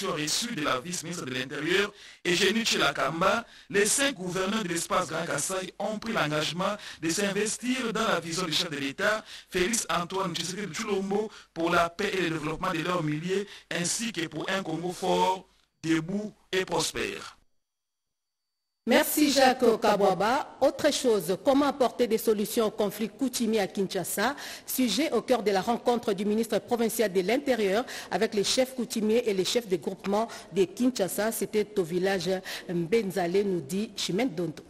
reçue de la vice-ministre de l'Intérieur, Eugénie Chilakamba, les cinq gouverneurs de l'espace Grand Kassai ont pris l'engagement de s'investir dans la vision du chef de l'État, Félix Antoine Tshisekedi Chulombo, pour la paix et le développement de leur milliers, ainsi que pour un Congo fort, debout et prospère. Merci Jacques Kabwaba. Autre chose, comment apporter des solutions au conflit coutumier à Kinshasa Sujet au cœur de la rencontre du ministre provincial de l'Intérieur avec les chefs coutumiers et les chefs de groupement de Kinshasa. C'était au village Mbenzale, nous dit Chimène Dondo.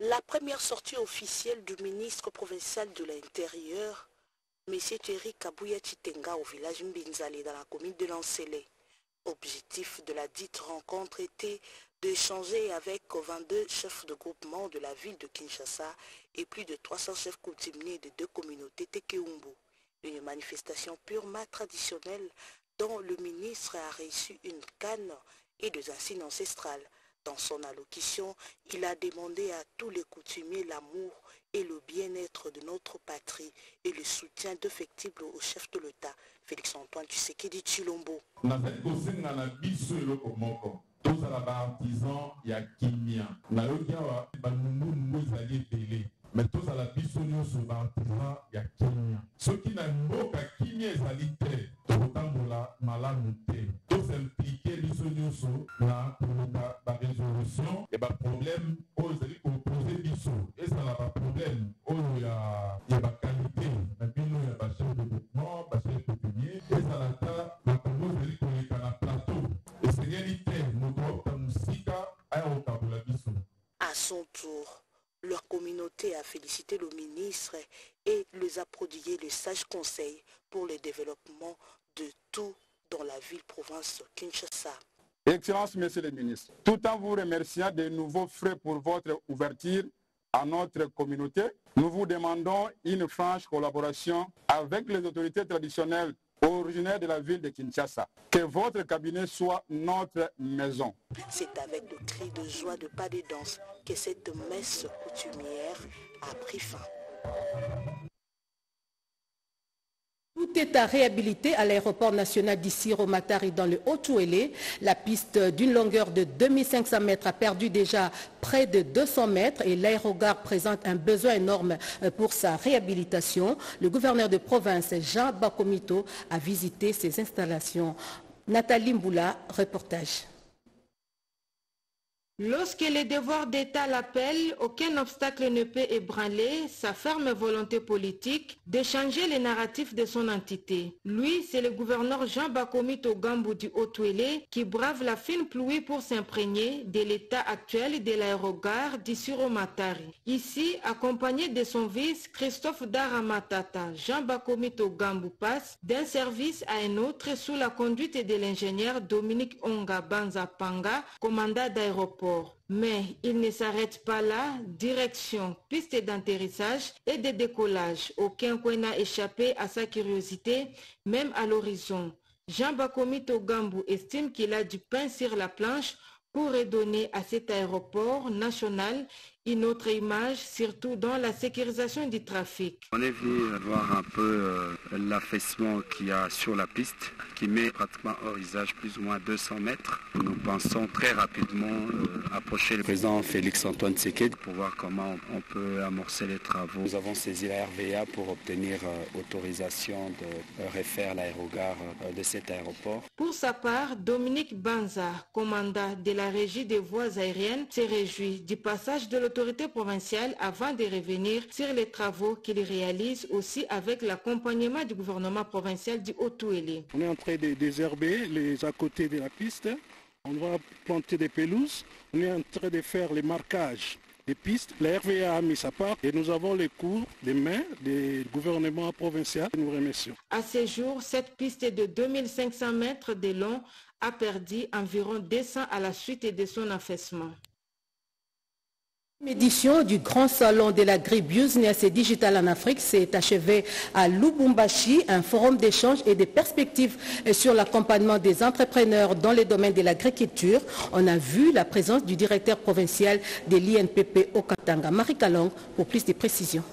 La première sortie officielle du ministre provincial de l'Intérieur, M. Thierry Kabouya Chitenga au village Mbenzale dans la commune de Lancélé. Objectif de la dite rencontre était d'échanger avec 22 chefs de groupement de la ville de Kinshasa et plus de 300 chefs coutumiers de deux communautés Tekeumbu. Une manifestation purement traditionnelle dont le ministre a reçu une canne et des insignes ancestrales. Dans son allocution, il a demandé à tous les coutumiers l'amour et le bien-être de notre patrie et le soutien défectible au chef de l'État, Félix-Antoine Tshisekedi Chilombo. Tozala baartisan ya kimia. Nayoki awa banungunungu ezali ebele. Me tozala biso nyonso baartisan ya kimia. Soki na mboka kimia ezali te tokotambola malamu te. Tosimplike biso nyonso na koluka baresolution ya baproblème oyo ezali kopose biso. Ezala baproblème oyo ya bakalite son tour, leur communauté a félicité le ministre et les a prodigué les sages conseils pour le développement de tout dans la ville-province Kinshasa. Excellence, Monsieur le ministre, tout en vous remerciant de nouveaux frais pour votre ouverture à notre communauté, nous vous demandons une franche collaboration avec les autorités traditionnelles originaires de la ville de Kinshasa. Que votre cabinet soit notre maison. C'est avec le cri de joie de pas de danse que cette messe coutumière a pris fin. Tout est à réhabiliter à l'aéroport national d'ici Romatari dans le Haut-Touélé. La piste d'une longueur de 2500 mètres a perdu déjà près de 200 mètres et l'aérogare présente un besoin énorme pour sa réhabilitation. Le gouverneur de province, Jean Bakomito, a visité ces installations. Nathalie Mboula, reportage. Lorsque les devoirs d'État l'appellent, aucun obstacle ne peut ébranler sa ferme volonté politique de changer les narratifs de son entité. Lui, c'est le gouverneur Jean Bakomi Togambu du Haut-Touélé qui brave la fine pluie pour s'imprégner de l'état actuel de l'aérogare d'Issuro-Matari. Ici, accompagné de son vice Christophe Daramatata, Jean Bakomi Togambu passe d'un service à un autre sous la conduite de l'ingénieur Dominique Onga Banzapanga, commandant d'aéroport. Mais il ne s'arrête pas là. Direction, piste d'atterrissage et de décollage. Aucun coin n'a échappé à sa curiosité, même à l'horizon. Jean Bakomi Togambu estime qu'il a du pain sur la planche pour redonner à cet aéroport national une autre image, surtout dans la sécurisation du trafic. On est venu voir un peu euh, l'affaissement qu'il y a sur la piste, qui met pratiquement hors usage plus ou moins 200 mètres. Nous pensons très rapidement euh, approcher le président Félix-Antoine Tshisekedi pour voir comment on peut amorcer les travaux. Nous avons saisi la RVA pour obtenir euh, autorisation de refaire l'aérogare de cet aéroport. Pour sa part, Dominique Banza, commandant de la régie des voies aériennes, s'est réjoui du passage de l'autorité provinciale avant de revenir sur les travaux qu'il réalise aussi avec l'accompagnement du gouvernement provincial du Haut-Touélé. On est en train de désherber les à côté de la piste. On va planter des pelouses. On est en train de faire les marquages des pistes. La RVA a mis sa part et nous avons les cours des mains du gouvernement provincial. Nous remercions. À ce jour, cette piste de 2500 mètres de long a perdu environ 200 à la suite de son affaissement. L'édition du Grand Salon de l'agri-business et digital en Afrique s'est achevée à Lubumbashi, un forum d'échange et de perspectives sur l'accompagnement des entrepreneurs dans les domaines de l'agriculture. On a vu la présence du directeur provincial de l'INPP au Katanga, Marie Kalong, pour plus de précisions.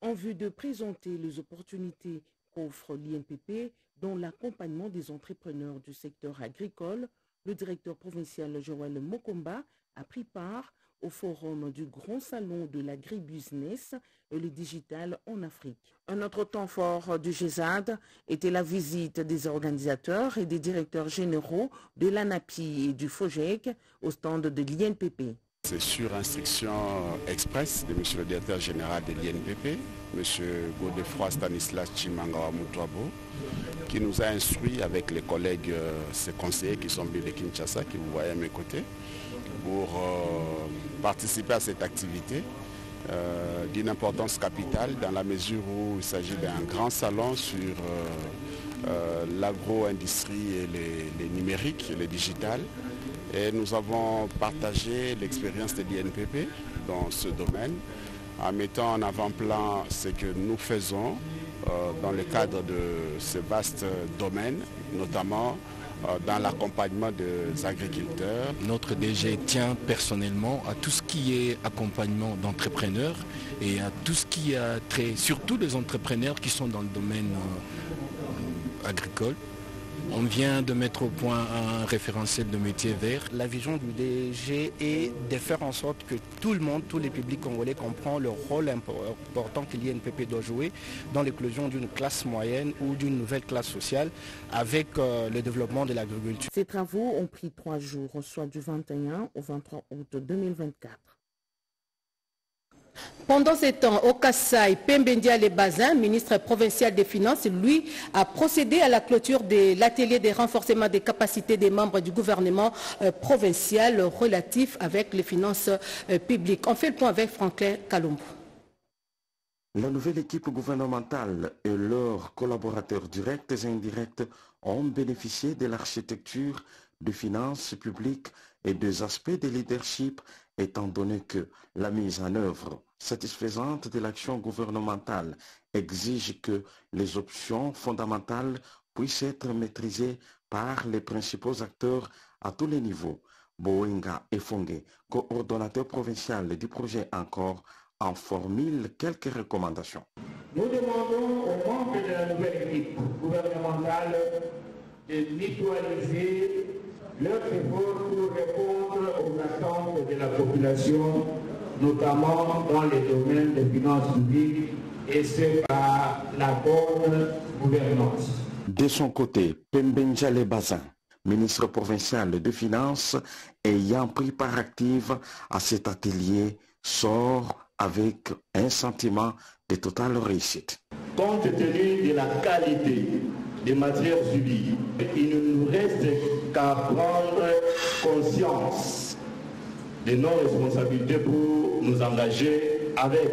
En vue de présenter les opportunités qu'offre l'INPP dans l'accompagnement des entrepreneurs du secteur agricole. Le directeur provincial Joël Mokomba a pris part au forum du Grand Salon de l'agribusiness et le digital en Afrique. Un autre temps fort du GESAD était la visite des organisateurs et des directeurs généraux de l'ANAPI et du FOGEC au stand de l'INPP. C'est sur instruction express de M. le directeur général de l'INPP, M. Godefroy Stanislas Chimangawa Mutwabo, qui nous a instruit avec les collègues, ses conseillers qui sont venus de Kinshasa, qui vous voyez à mes côtés, pour participer à cette activité euh, d'une importance capitale dans la mesure où il s'agit d'un grand salon sur euh, euh, l'agro-industrie et les numériques, les digitales. Et nous avons partagé l'expérience de l'INPP dans ce domaine en mettant en avant-plan ce que nous faisons dans le cadre de ce vaste domaine, notamment dans l'accompagnement des agriculteurs. Notre DG tient personnellement à tout ce qui est accompagnement d'entrepreneurs et à tout ce qui a trait, surtout les entrepreneurs qui sont dans le domaine agricole. On vient de mettre au point un référentiel de métiers verts. La vision du DG est de faire en sorte que tout le monde, tous les publics congolais comprennent le rôle important que l'INPP doit jouer dans l'éclosion d'une classe moyenne ou d'une nouvelle classe sociale avec euh, le développement de l'agriculture. Ces travaux ont pris trois jours, soit du 21 au 23 août 2024. Pendant ces temps, au Pembendia Bazin, ministre provincial des Finances, lui a procédé à la clôture de l'atelier des renforcements des capacités des membres du gouvernement euh, provincial relatif avec les finances euh, publiques. On fait le point avec Franklin Kalumbo. La nouvelle équipe gouvernementale et leurs collaborateurs directs et indirects ont bénéficié de l'architecture des finances publiques et des aspects de leadership étant donné que la mise en œuvre satisfaisante de l'action gouvernementale exige que les options fondamentales puissent être maîtrisées par les principaux acteurs à tous les niveaux. Boinga Efongue, coordonnateur provincial du projet encore, en formule quelques recommandations. Nous demandons aux membres de la nouvelle équipe gouvernementale de mutualiser leurs efforts pour répondre aux attentes de la population, notamment dans les domaines des finances publiques, et c'est par la bonne gouvernance. De son côté, Pembenja Bazin, ministre provincial de Finances, ayant pris part active à cet atelier, sort avec un sentiment de totale réussite. Compte tenu de la qualité des matières subies, il ne nous reste qu'à prendre conscience de nos responsabilités pour nous engager avec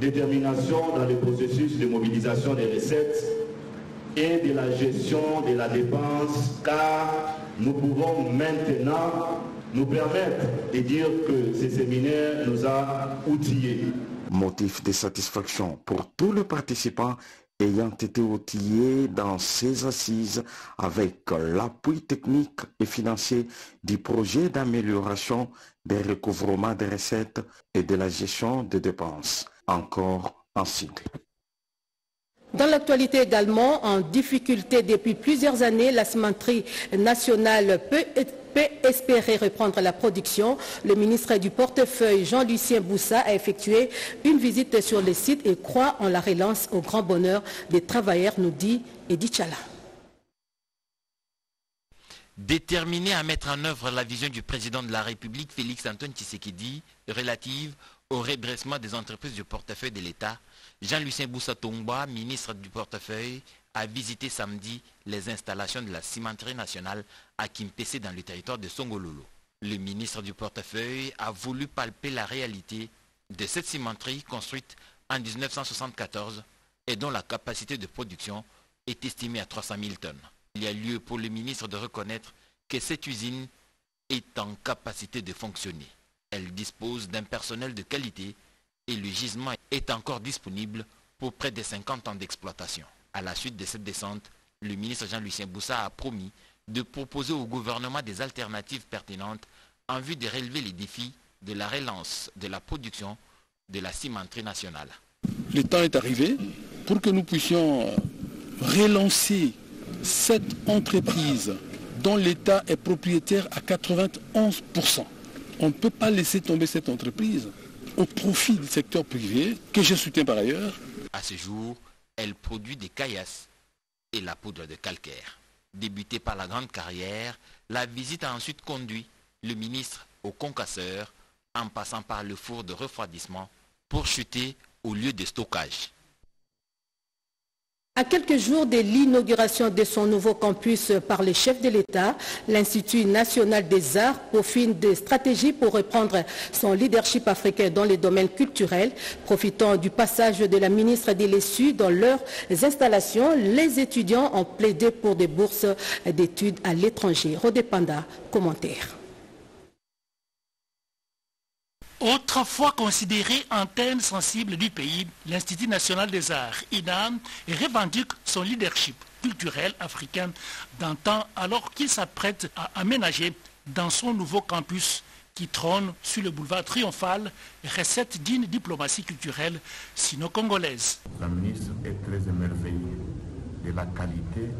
détermination dans le processus de mobilisation des recettes et de la gestion de la dépense, car nous pouvons maintenant nous permettre de dire que ce séminaire nous a outillés. Motif de satisfaction pour tous les participants ayant été outillés dans ces assises avec l'appui technique et financier du projet d'amélioration des recouvrements des recettes et de la gestion des dépenses. Encore en cycle. Dans l'actualité également, en difficulté depuis plusieurs années, la cimenterie nationale peut, peut, espérer reprendre la production. Le ministre du portefeuille, Jean-Lucien Boussa, a effectué une visite sur le site et croit en la relance au grand bonheur des travailleurs, nous dit Edith Chala. Déterminé à mettre en œuvre la vision du président de la République, Félix Antoine Tshisekedi, relative au redressement des entreprises du portefeuille de l'État, Jean-Lucien Boussa Tongba, ministre du portefeuille, a visité samedi les installations de la cimenterie nationale à Kimpese dans le territoire de Songololo. Le ministre du portefeuille a voulu palper la réalité de cette cimenterie construite en 1974 et dont la capacité de production est estimée à 300 000 tonnes. Il y a lieu pour le ministre de reconnaître que cette usine est en capacité de fonctionner. Elle dispose d'un personnel de qualité et le gisement est encore disponible pour près de 50 ans d'exploitation. À la suite de cette descente, le ministre Jean-Lucien Boussa a promis de proposer au gouvernement des alternatives pertinentes en vue de relever les défis de la relance de la production de la cimenterie nationale. Le temps est arrivé pour que nous puissions relancer cette entreprise dont l'État est propriétaire à 91%. On ne peut pas laisser tomber cette entreprise au profit du secteur privé, que je soutiens par ailleurs. À ce jour, elle produit des caillasses et la poudre de calcaire. Débutée par la grande carrière, la visite a ensuite conduit le ministre au concasseur en passant par le four de refroidissement pour chuter au lieu de stockage. À quelques jours de l'inauguration de son nouveau campus par le chef de l'État, l'Institut national des arts peaufine des stratégies pour reprendre son leadership africain dans les domaines culturels. Profitant du passage de la ministre des Lessus dans leurs installations, les étudiants ont plaidé pour des bourses d'études à l'étranger. Rodépanda, commentaire. Autrefois considéré antenne sensible du pays, l'Institut national des arts, INAM, revendique son leadership culturel africain d'antan alors qu'il s'apprête à aménager dans son nouveau campus qui trône sur le boulevard triomphal, recette d'une diplomatie culturelle sino-congolaise. La ministre est très émerveillée de la qualité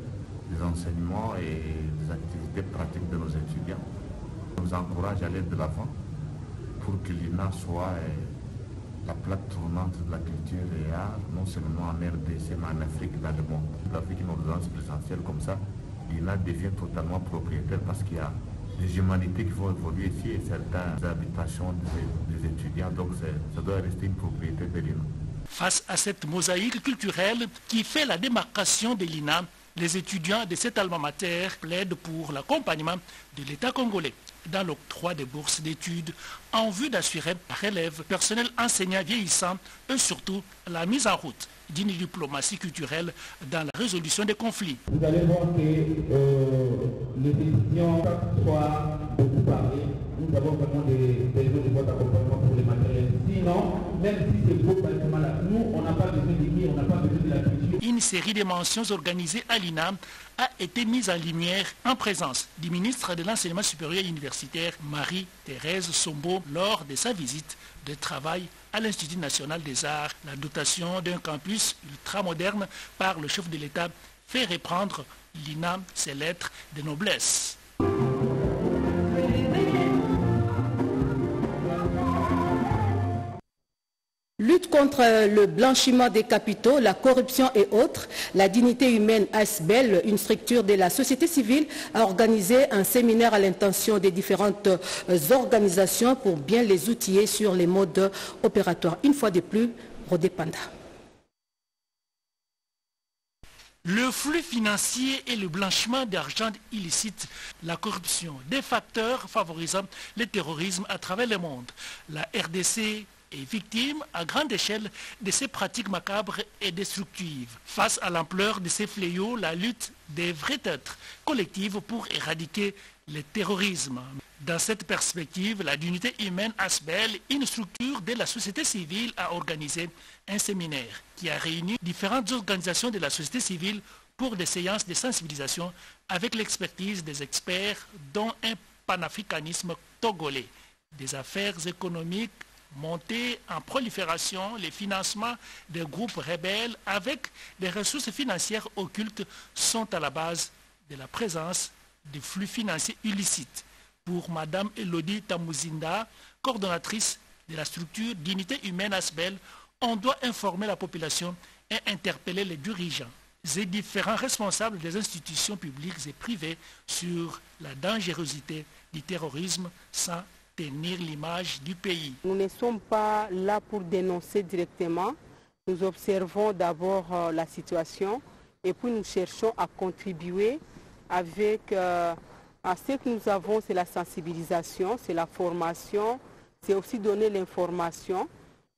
des enseignements et des activités pratiques de nos étudiants. Nous encourage à aller de l'avant pour que l'INA soit la plaque tournante de la culture et art, non seulement en RDC, mais en Afrique, dans le monde. L'Afrique, une ordonnance présidentielle comme ça, l'INA devient totalement propriétaire parce qu'il y a des humanités qui vont évoluer ici et certaines habitations des, des étudiants, donc ça doit rester une propriété de l'INA. Face à cette mosaïque culturelle qui fait la démarcation de l'INA, les étudiants de cet alma mater plaident pour l'accompagnement de l'État congolais dans l'octroi des bourses d'études en vue d'assurer la relève personnel enseignant vieillissant et surtout la mise en route d'une diplomatie culturelle dans la résolution des conflits. Vous allez voir que euh, les étudiants, chaque fois de vous parler, nous avons vraiment des besoins de votre accompagnement pour les matériels. Sinon, même si c'est bâtiment là, nous, on n'a pas besoin de on n'a pas besoin de la culture. Une série de mentions organisées à l'INAM a été mise en lumière en présence du ministre de l'Enseignement supérieur universitaire Marie-Thérèse Sombo lors de sa visite de travail à l'Institut national des arts. La dotation d'un campus ultramoderne par le chef de l'État fait reprendre l'INAM ses lettres de noblesse. Contre le blanchiment des capitaux, la corruption et autres, la dignité humaine ASBEL, une structure de la société civile, a organisé un séminaire à l'intention des différentes organisations pour bien les outiller sur les modes opératoires. Une fois de plus, Rodépanda. Le flux financier et le blanchiment d'argent illicite, la corruption, des facteurs favorisant le terrorisme à travers le monde. La RDC est victime à grande échelle de ces pratiques macabres et destructives. Face à l'ampleur de ces fléaux, la lutte devrait être collective pour éradiquer le terrorisme. Dans cette perspective, la dignité humaine ASBEL, une structure de la société civile, a organisé un séminaire qui a réuni différentes organisations de la société civile pour des séances de sensibilisation avec l'expertise des experts dont un panafricanisme togolais, des affaires économiques monter en prolifération les financements des groupes rebelles avec des ressources financières occultes sont à la base de la présence des flux financiers illicites. Pour Mme Elodie Tamouzinda, coordonnatrice de la structure Dignité humaine ASBEL, on doit informer la population et interpeller les dirigeants et différents responsables des institutions publiques et privées sur la dangerosité du terrorisme sans tenir l'image du pays. Nous ne sommes pas là pour dénoncer directement. Nous observons d'abord euh, la situation et puis nous cherchons à contribuer avec euh, ce que nous avons, c'est la sensibilisation, c'est la formation, c'est aussi donner l'information.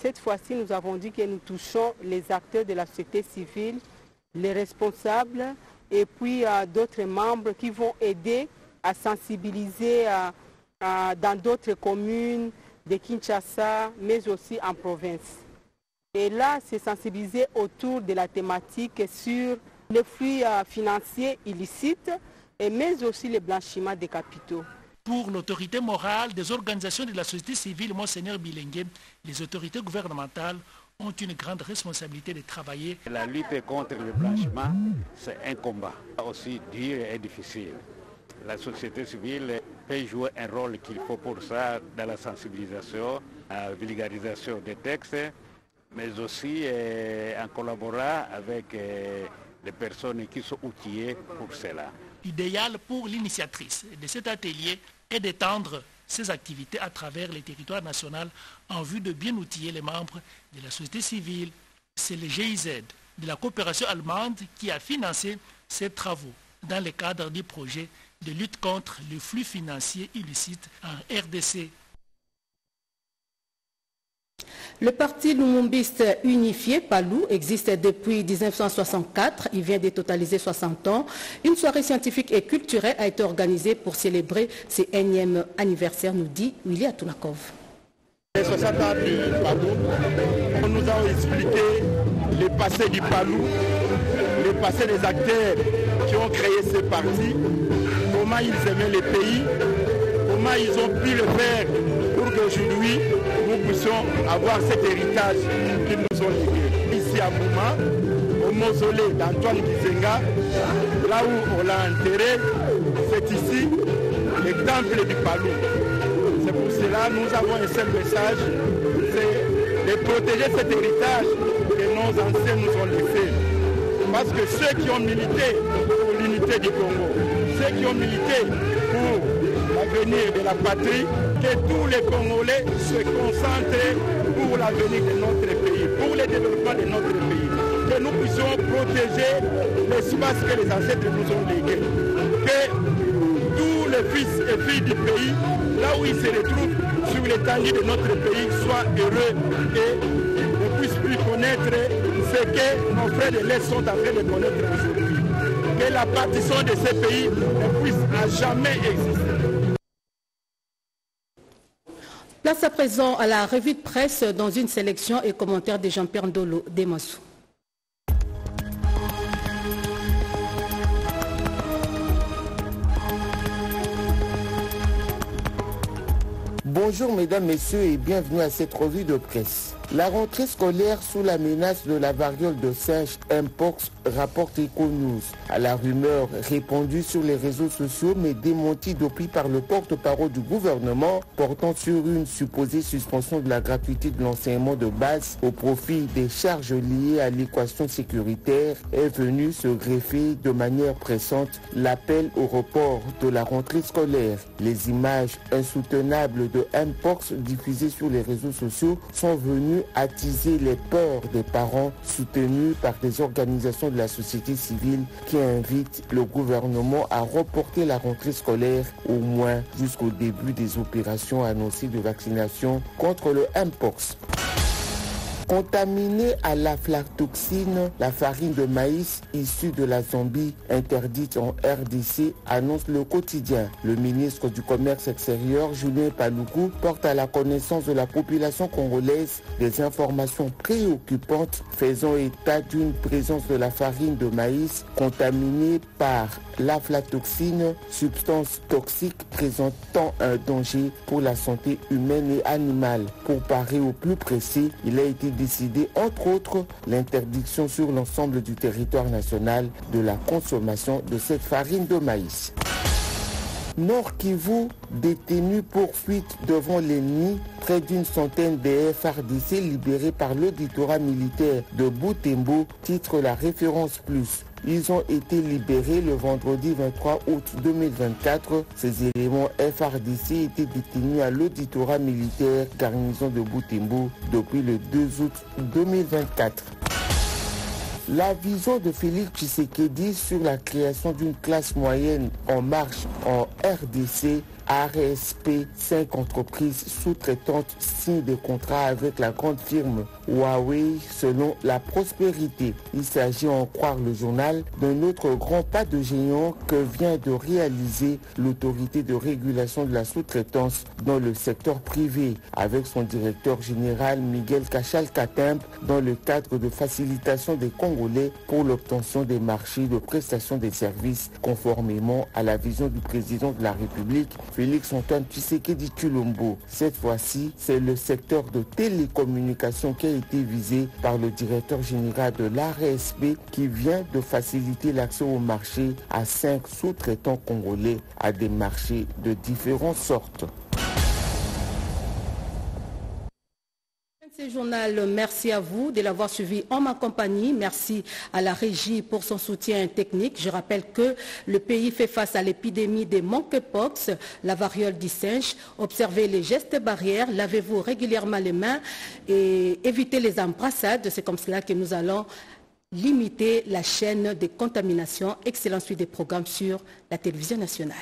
Cette fois-ci, nous avons dit que nous touchons les acteurs de la société civile, les responsables et puis euh, d'autres membres qui vont aider à sensibiliser dans d'autres communes de Kinshasa, mais aussi en province. Et là, c'est sensibiliser autour de la thématique sur les flux financiers illicites, et mais aussi le blanchiment des capitaux. Pour l'autorité morale des organisations de la société civile, Monseigneur Bilengue, les autorités gouvernementales ont une grande responsabilité de travailler. La lutte contre le blanchiment, c'est un combat aussi dur et difficile. La société civile peut jouer un rôle qu'il faut pour ça dans la sensibilisation, la vulgarisation des textes, mais aussi euh, en collaborant avec euh, les personnes qui sont outillées pour cela. L'idéal pour l'initiatrice de cet atelier est d'étendre ses activités à travers les territoires nationaux en vue de bien outiller les membres de la société civile. C'est le GIZ de la coopération allemande qui a financé ces travaux dans le cadre du projet de lutte contre le flux financier illicite en RDC. Le parti lumumbiste unifié, PALU, existe depuis 1964. Il vient de totaliser 60 ans. Une soirée scientifique et culturelle a été organisée pour célébrer ses énième anniversaire, nous dit Willy Atunakov. Les 60 ans du PALU, on nous a expliqué le passé du PALU, le passé des acteurs qui ont créé ce parti, comment ils aimaient le pays, comment ils ont pu le faire pour qu'aujourd'hui nous puissions avoir cet héritage qu'ils nous ont légué. Ici à Mouma, au mausolée d'Antoine Gizenga, là où on l'a enterré, c'est ici le temple du Palou. C'est pour cela que nous avons un seul message, c'est de protéger cet héritage que nos anciens nous ont laissé. Parce que ceux qui ont milité pour l'unité du Congo, ceux qui ont milité pour l'avenir de la patrie, que tous les Congolais se concentrent pour l'avenir de notre pays, pour le développement de notre pays. Que nous puissions protéger l'espace que les ancêtres nous ont légué. Que tous les fils et filles du pays, là où ils se retrouvent sur l'étendue de notre pays, soient heureux et ne puissent plus connaître ce que nos frères de l'Est sont en train de connaître. Que la partition de ces pays ne puisse à jamais exister. Place à présent à la revue de presse dans une sélection et commentaire de Jean-Pierre Ndolo Demassou. Bonjour mesdames, messieurs et bienvenue à cette revue de presse. La rentrée scolaire sous la menace de la variole de singe Mpox rapporte EcoNews. À la rumeur répandue sur les réseaux sociaux mais démentie depuis par le porte-parole du gouvernement portant sur une supposée suspension de la gratuité de l'enseignement de base au profit des charges liées à l'équation sécuritaire est venu se greffer de manière pressante l'appel au report de la rentrée scolaire. Les images insoutenables de Mpox diffusées sur les réseaux sociaux sont venues attiser les peurs des parents soutenus par des organisations de la société civile qui invitent le gouvernement à reporter la rentrée scolaire au moins jusqu'au début des opérations annoncées de vaccination contre le Mpox. Contaminée à l'aflatoxine, la farine de maïs issue de la Zambie interdite en RDC annonce le quotidien. Le ministre du Commerce extérieur, Julien Paloukou, porte à la connaissance de la population congolaise des informations préoccupantes faisant état d'une présence de la farine de maïs contaminée par l'aflatoxine, substance toxique présentant un danger pour la santé humaine et animale. Pour parer au plus précis, il a été décidé, entre autres, l'interdiction sur l'ensemble du territoire national de la consommation de cette farine de maïs. Nord Kivu, détenu pour fuite devant l'ennemi, près d'une centaine de FRDC libérés par l'auditorat militaire de Boutembo, titre la référence plus. Ils ont été libérés le vendredi 23 août 2024. Ces éléments FRDC étaient détenus à l'auditorat militaire garnison de Boutembo depuis le 2 août 2024. La vision de Félix Tshisekedi sur la création d'une classe moyenne en marche en RDC RSP, 5 entreprises sous-traitantes signent des contrats avec la grande firme Huawei selon la prospérité. Il s'agit, en croire le journal, d'un autre grand pas de géant que vient de réaliser l'autorité de régulation de la sous-traitance dans le secteur privé avec son directeur général Miguel Cachal Katemp dans le cadre de facilitation des Congolais pour l'obtention des marchés de prestation des services conformément à la vision du président de la République Félix Antoine Tshisekedi Chulombo. Cette fois-ci, c'est le secteur de télécommunications qui a été visé par le directeur général de l'ARSP qui vient de faciliter l'accès au marché à cinq sous-traitants congolais à des marchés de différentes sortes. Merci à vous de l'avoir suivi en ma compagnie. Merci à la régie pour son soutien technique. Je rappelle que le pays fait face à l'épidémie des monkeypox, la variole du singe. Observez les gestes barrières, lavez-vous régulièrement les mains et évitez les embrassades. C'est comme cela que nous allons limiter la chaîne de contamination. Excellente suite des programmes sur la télévision nationale.